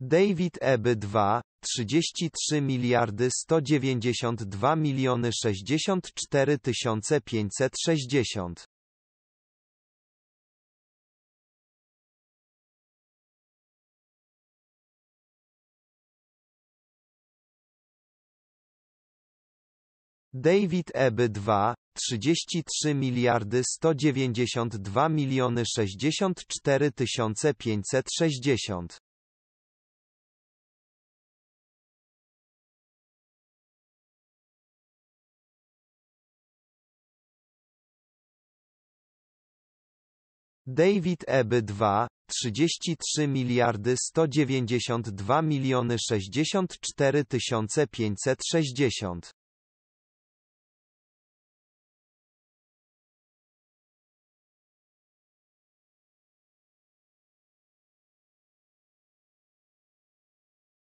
David EBY 2, 33 miliardy 192 miliony 64 tysiące 560. David EBY 2, 33 miliardy 192 miliony 64 tysiące 560. David EBY 2, 33 miliardy 192 miliony 64 tysiące 560.